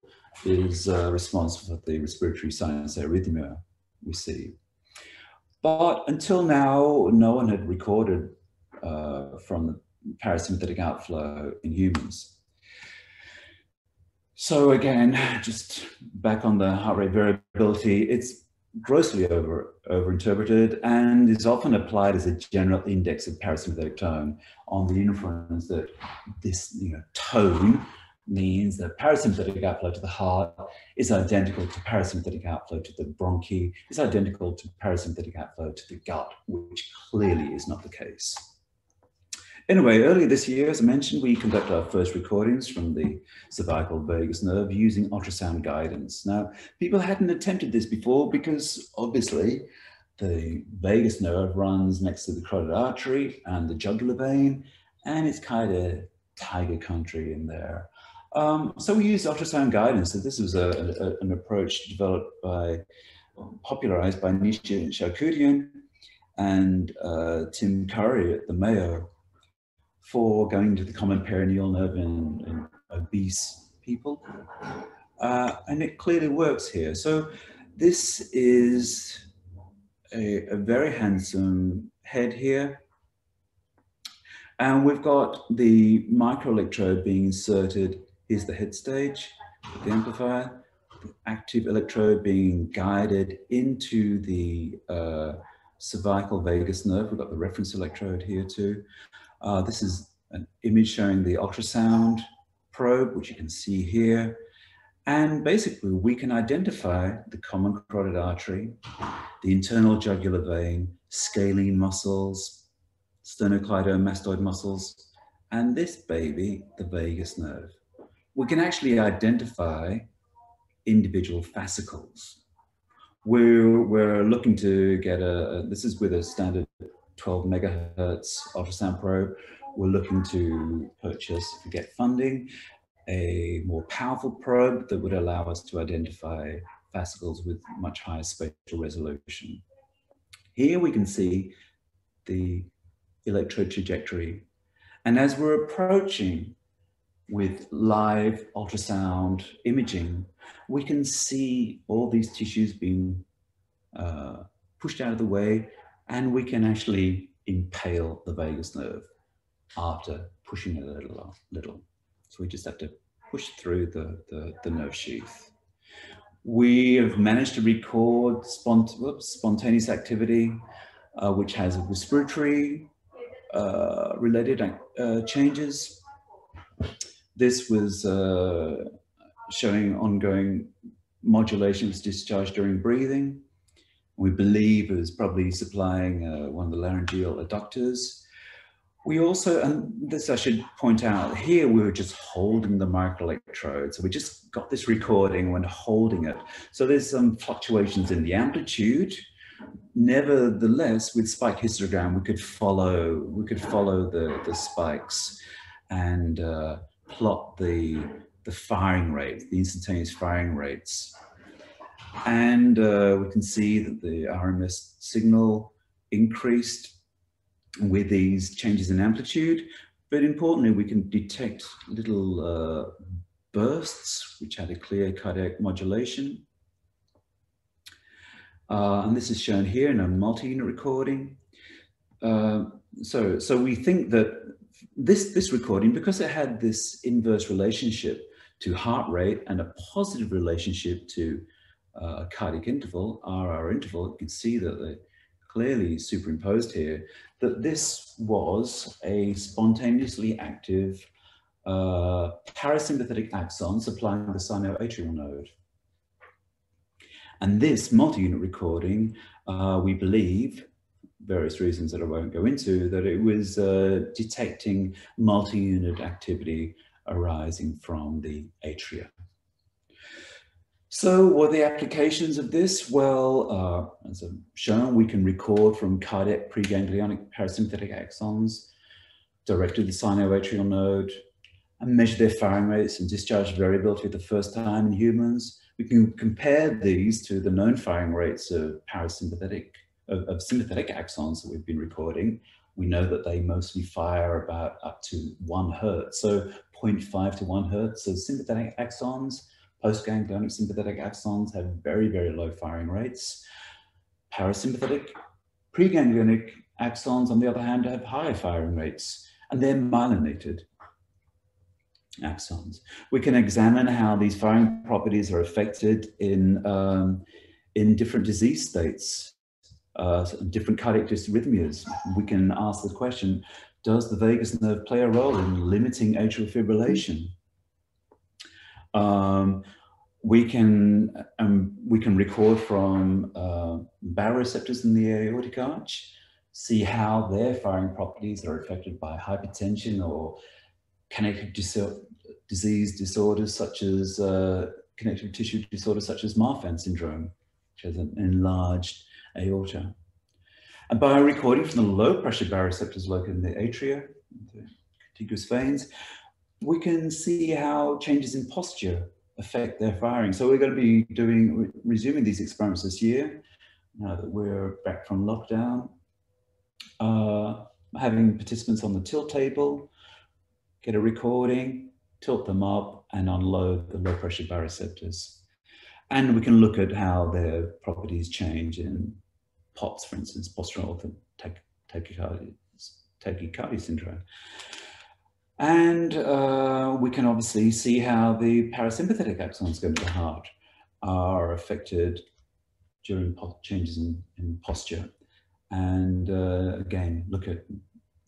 is uh, responsible for the respiratory sinus arrhythmia we see. But until now, no one had recorded uh, from the parasympathetic outflow in humans. So again, just back on the heart rate variability, it's grossly over overinterpreted and is often applied as a general index of parasympathetic tone on the inference that this you know, tone means that parasympathetic outflow to the heart is identical to parasympathetic outflow to the bronchi, is identical to parasympathetic outflow to the gut, which clearly is not the case. Anyway, earlier this year, as I mentioned, we conducted our first recordings from the cervical vagus nerve using ultrasound guidance. Now, people hadn't attempted this before because obviously the vagus nerve runs next to the carotid artery and the jugular vein, and it's kind of tiger country in there. Um, so we used ultrasound guidance. So this was a, a, an approach developed by, popularized by Nisha Charkoudian and uh, Tim Curry at the Mayo for going to the common peroneal nerve in, in obese people. Uh, and it clearly works here. So this is a, a very handsome head here. And we've got the microelectrode being inserted. Here's the head stage, the amplifier, the active electrode being guided into the uh, cervical vagus nerve. We've got the reference electrode here too. Uh, this is an image showing the ultrasound probe, which you can see here. And basically, we can identify the common carotid artery, the internal jugular vein, scalene muscles, sternocleidomastoid muscles, and this baby, the vagus nerve. We can actually identify individual fascicles. We're, we're looking to get a, this is with a standard 12 megahertz ultrasound probe. We're looking to purchase, if we get funding, a more powerful probe that would allow us to identify fascicles with much higher spatial resolution. Here we can see the electrode trajectory. And as we're approaching with live ultrasound imaging, we can see all these tissues being uh, pushed out of the way and we can actually impale the vagus nerve after pushing it a little. little. So we just have to push through the, the, the nerve sheath. We have managed to record spont whoops, spontaneous activity, uh, which has respiratory uh, related uh, changes. This was uh, showing ongoing modulation was discharged during breathing. We believe is probably supplying uh, one of the laryngeal adductors we also, and this I should point out, here we were just holding the microelectrode. So we just got this recording when holding it. So there's some fluctuations in the amplitude. Nevertheless, with spike histogram, we could follow, we could follow the, the spikes and uh, plot the, the firing rate, the instantaneous firing rates. And uh, we can see that the RMS signal increased with these changes in amplitude, but importantly, we can detect little uh, bursts, which had a clear cardiac modulation. Uh, and this is shown here in a multi-unit recording. Uh, so, so we think that this, this recording, because it had this inverse relationship to heart rate and a positive relationship to uh, cardiac interval, RR interval, you can see that they clearly superimposed here, that this was a spontaneously active uh, parasympathetic axon supplying the sinoatrial node. And this multi-unit recording, uh, we believe, various reasons that I won't go into, that it was uh, detecting multi-unit activity arising from the atria. So what are the applications of this? Well, uh, as I've shown, we can record from cardiac preganglionic parasympathetic axons direct to the sinoatrial node and measure their firing rates and discharge variability for the first time in humans. We can compare these to the known firing rates of parasympathetic, of, of sympathetic axons that we've been recording. We know that they mostly fire about up to one hertz, so 0.5 to one hertz. So sympathetic axons Postganglionic sympathetic axons have very, very low firing rates. Parasympathetic preganglionic axons, on the other hand, have high firing rates, and they're myelinated axons. We can examine how these firing properties are affected in, um, in different disease states, uh, different cardiac dysrhythmias. We can ask the question, does the vagus nerve play a role in limiting atrial fibrillation? Um, we can um, we can record from uh, baroreceptors in the aortic arch, see how their firing properties are affected by hypertension or connective dis disease disorders such as uh, connective tissue disorders such as Marfan syndrome, which has an enlarged aorta. And by recording from the low pressure baroreceptors located in the atria, the contiguous veins, we can see how changes in posture affect their firing. So we're going to be doing resuming these experiments this year now that we're back from lockdown. Uh, having participants on the tilt table, get a recording, tilt them up and unload the low pressure baroreceptors. And we can look at how their properties change in POTS, for instance, postural tachycardia, tachycardia syndrome. And uh, we can obviously see how the parasympathetic axons going to the heart are affected during changes in, in posture. And uh, again, look at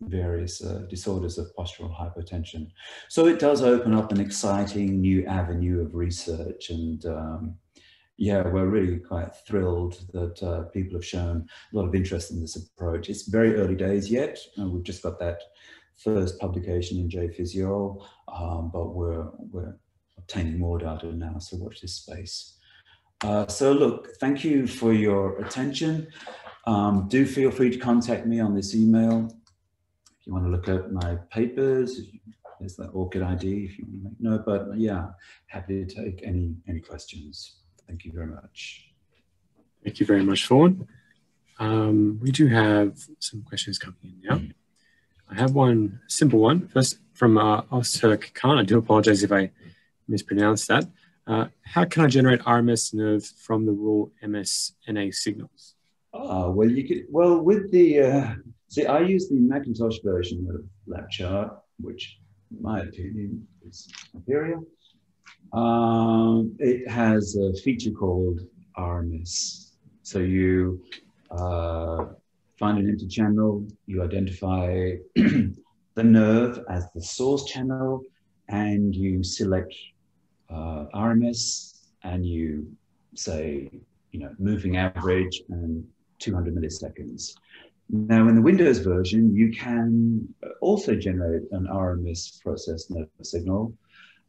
various uh, disorders of postural hypotension. So it does open up an exciting new avenue of research and um, yeah, we're really quite thrilled that uh, people have shown a lot of interest in this approach. It's very early days yet. we've just got that first publication in JPhysio, um, but we're, we're obtaining more data now, so watch this space. Uh, so look, thank you for your attention. Um, do feel free to contact me on this email. If you want to look at my papers, there's that ORCID ID if you want to make no, but yeah, happy to take any, any questions. Thank you very much. Thank you very much, Vaughan. Um, we do have some questions coming in now. I have one simple one. First, from uh, Osturk Khan. I do apologize if I mispronounced that. Uh, how can I generate RMS nerve from the raw MSNA signals? Ah, well, you could. Well, with the uh, see, I use the Macintosh version of LabChart, which, in my opinion, is superior. Um, it has a feature called RMS. So you uh, find an empty channel, you identify the nerve as the source channel, and you select uh, RMS, and you say, you know, moving average and 200 milliseconds. Now, in the Windows version, you can also generate an RMS process nerve signal.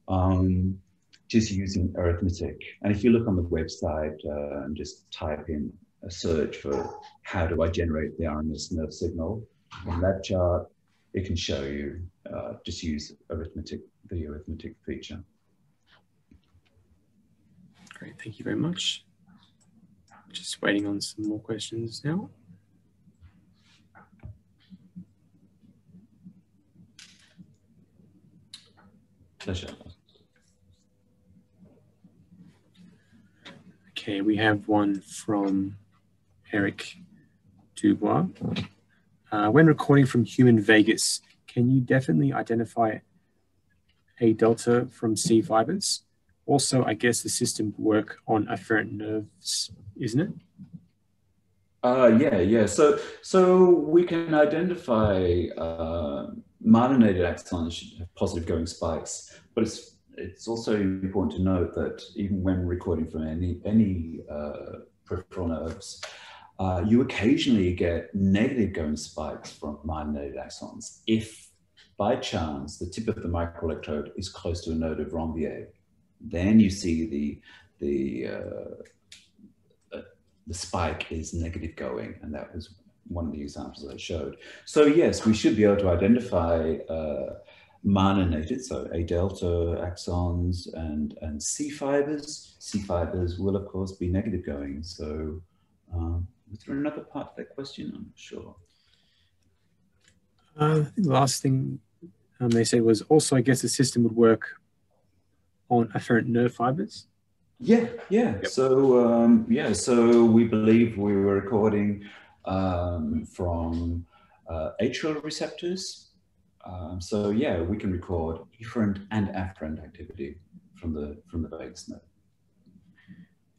Um, just using arithmetic. And if you look on the website uh, and just type in a search for how do I generate the RMS nerve signal on LabChart, it can show you uh, just use arithmetic, the arithmetic feature. Great, thank you very much. Just waiting on some more questions now. Pleasure. Okay, we have one from Eric Dubois. Uh, when recording from human vagus, can you definitely identify A delta from C fibers? Also, I guess the system work on afferent nerves, isn't it? Uh, yeah, yeah. So, so we can identify uh, myelinated axons have positive going spikes, but it's it's also important to note that even when recording from any, any uh, peripheral nerves, uh, you occasionally get negative going spikes from myelinated axons if by chance the tip of the microelectrode is close to a node of Ranvier. Then you see the, the, uh, uh, the spike is negative going, and that was one of the examples I showed. So yes, we should be able to identify uh, myelinated, so A delta axons and, and C fibers. C fibers will, of course, be negative going. So, um, was there another part of that question? I'm not sure. Uh, the last thing um, they said was also, I guess, the system would work on afferent nerve fibers. Yeah, yeah. Yep. So, um, yeah, so we believe we were recording um, from uh, atrial receptors um, so yeah, we can record efferent and afferent activity from the from the vagus nerve.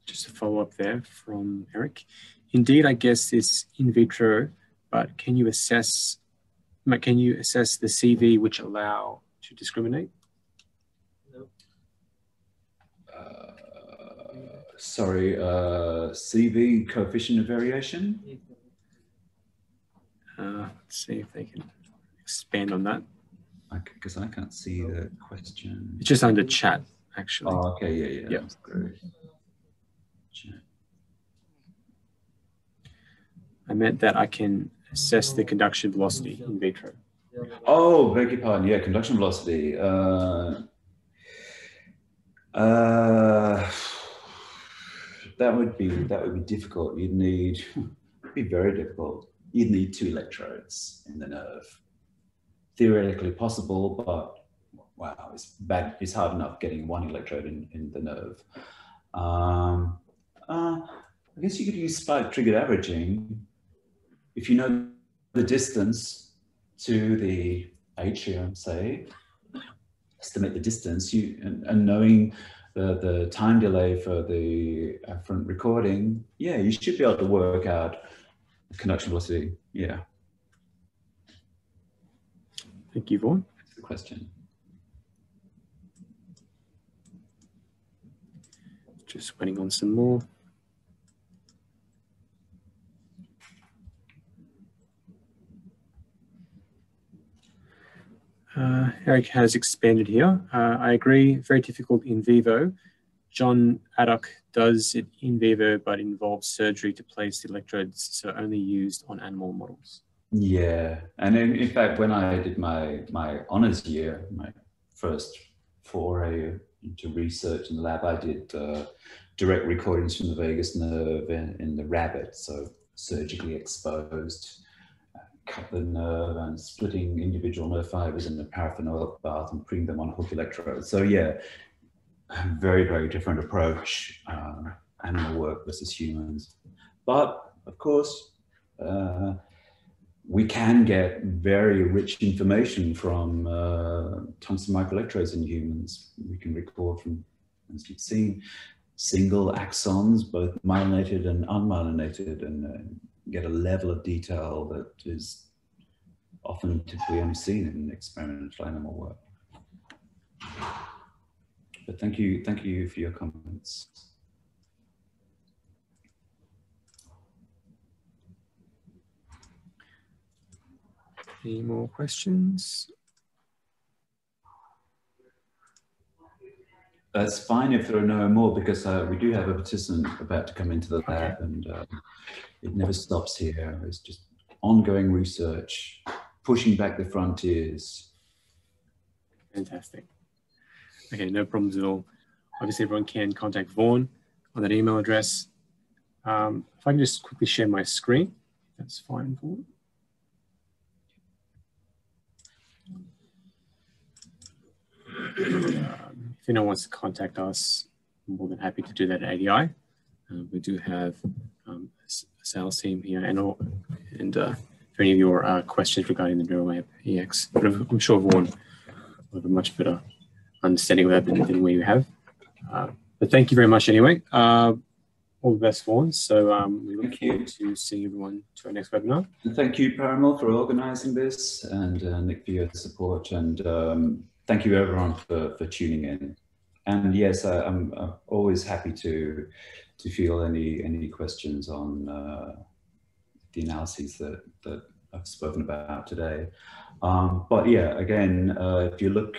Just a follow up there from Eric. Indeed, I guess it's in vitro, but can you assess can you assess the CV which allow to discriminate? No. Uh, sorry, uh, CV coefficient of variation. Uh, let's see if they can expand on that? Because I, I, can't see the question. It's just under chat, actually. Oh, okay, yeah, yeah. yeah. I meant that I can assess the conduction velocity in vitro. Oh, beg your pardon. Yeah, conduction velocity. Uh, uh, that would be that would be difficult. You'd need be very difficult. You'd need two electrodes in the nerve. Theoretically possible, but wow, it's bad. It's hard enough getting one electrode in, in the nerve. Um, uh, I guess you could use spike triggered averaging if you know the distance to the atrium, say, estimate the distance, you and, and knowing the, the time delay for the front recording, yeah, you should be able to work out the conduction velocity. Yeah. Thank you, Vaughan. That's the question. Just waiting on some more. Uh, Eric has expanded here. Uh, I agree, very difficult in vivo. John Addock does it in vivo, but involves surgery to place the electrodes, so only used on animal models. Yeah, and in, in fact, when I did my my honors year, my first foray into research in the lab, I did uh, direct recordings from the vagus nerve in, in the rabbit, so surgically exposed cut the nerve and splitting individual nerve fibers in the paraffin oil bath and putting them on hook electrodes. So yeah, very, very different approach, uh, animal work versus humans. But of course, uh, we can get very rich information from uh, microelectrodes in humans. We can record from, as you've seen, single axons, both myelinated and unmyelinated, and uh, get a level of detail that is often typically only seen in experimental animal work. But thank you, thank you for your comments. Any more questions? That's fine if there are no more because uh, we do have a participant about to come into the lab okay. and uh, it never stops here. It's just ongoing research, pushing back the frontiers. Fantastic. Okay, no problems at all. Obviously, everyone can contact Vaughan on that email address. Um, if I can just quickly share my screen, that's fine, Vaughan. Um, if anyone wants to contact us, I'm more than happy to do that at ADI. Uh, we do have um, a sales team here and, all, and uh, for any of your uh, questions regarding the NeuroAmp EX, but I'm sure Vaughan will have a much better understanding of that than, than we have. Uh, but thank you very much anyway. Uh, all the best, Vaughan. So um, we look thank forward you. to seeing everyone to our next webinar. And thank you, Parimal, for organising this and uh, Nick for your support. And um, thank you everyone for, for tuning in. And yes, I, am always happy to to feel any any questions on uh, the analyses that that I've spoken about today. Um, but yeah, again, uh, if you look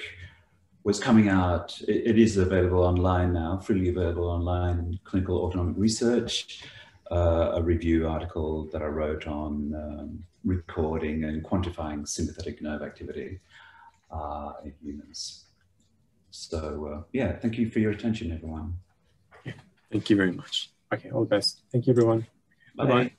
what's coming out, it, it is available online now, freely available online, clinical autonomic research, uh, a review article that I wrote on um, recording and quantifying sympathetic nerve activity uh, in humans. So uh, yeah, thank you for your attention, everyone. Yeah, thank you very much. Okay, all the best. Thank you, everyone. Bye-bye.